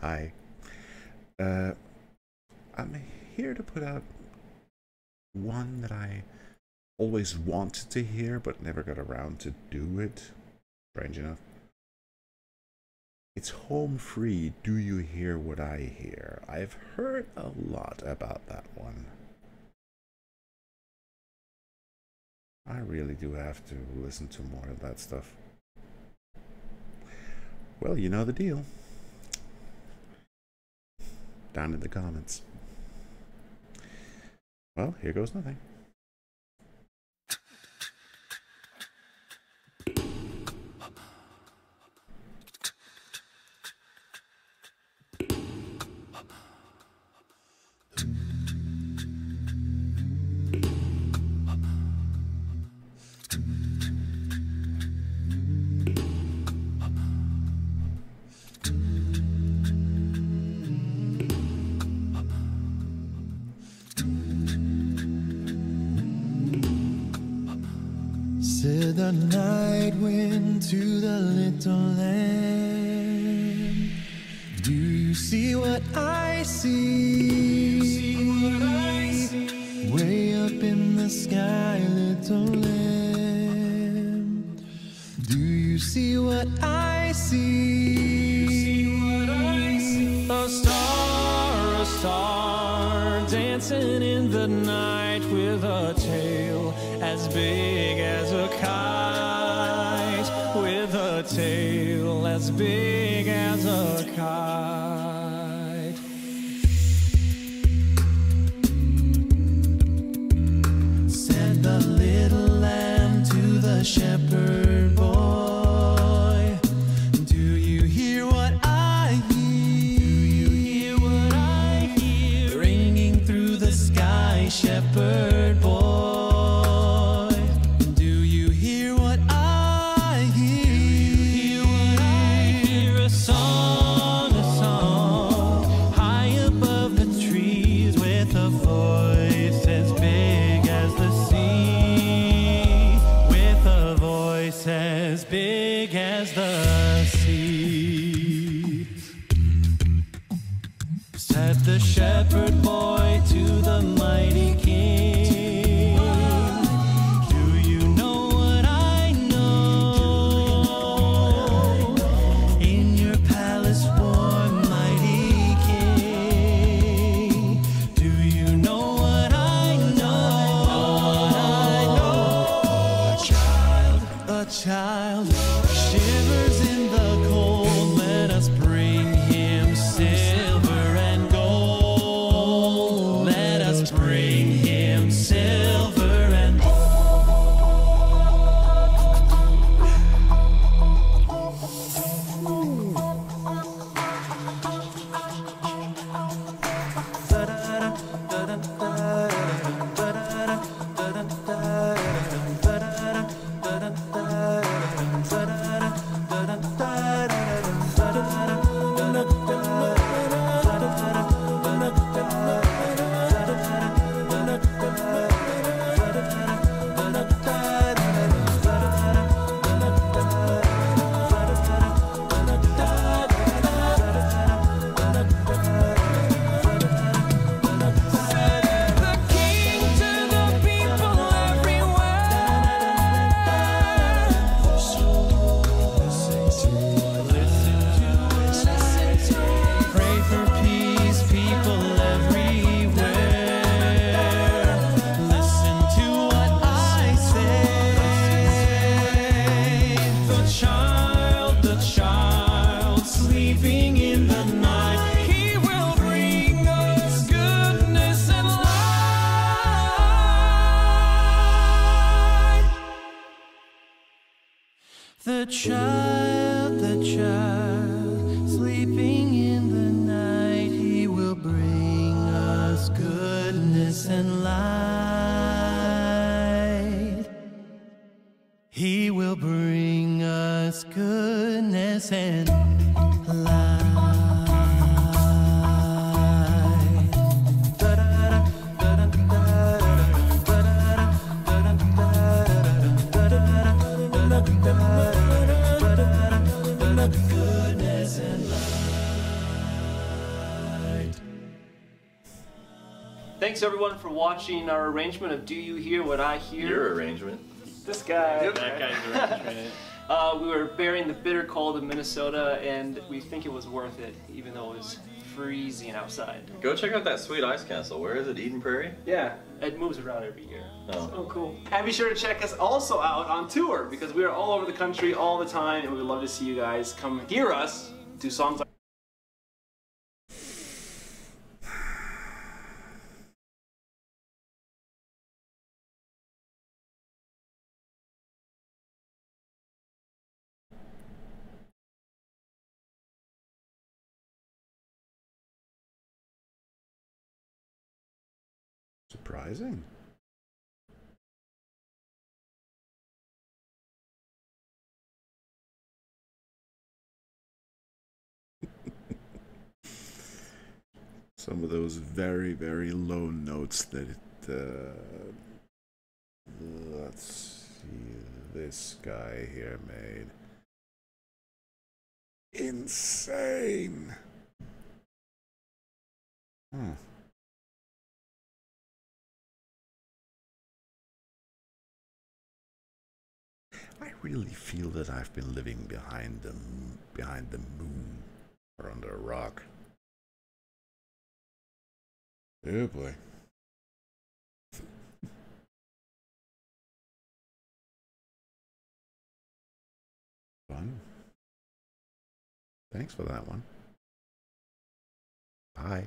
Hi. Uh, I'm here to put out one that I always wanted to hear but never got around to do it. Strange enough. It's home free. Do you hear what I hear? I've heard a lot about that one. I really do have to listen to more of that stuff. Well, you know the deal. Down in the comments. Well, here goes nothing. Said the night wind to the little lamb. Do you see what I see? Way up in the sky, little lamb. Do you see what I see? A star, a star, dancing in the night with a as big as a kite. With a tail as big as a kite. Said the little lamb to the shepherd boy. Do you hear what I hear? Do you hear what I hear? Ringing through the sky, shepherd the shepherd boy to the mighty king. Sleeping in the night. He will bring us goodness and light. The child, the child, sleeping in the night, he will bring us goodness and light. He will bring us goodness and thanks everyone for watching our arrangement of Do You Hear What I Hear? Your arrangement. this guy. That guy's arrangement. Uh, we were bearing the bitter cold of Minnesota, and we think it was worth it, even though it was freezing outside. Go check out that sweet ice castle. Where is it? Eden Prairie? Yeah. It moves around every year. Oh. Oh, cool. And be sure to check us also out on tour because we are all over the country all the time, and we would love to see you guys come hear us do songs like. Surprising. Some of those very, very low notes that it. Uh, let's see, this guy here made. Insane! Hmm. I really feel that I've been living behind the behind the moon or under a rock. Oh boy. Fun. Thanks for that one. Bye.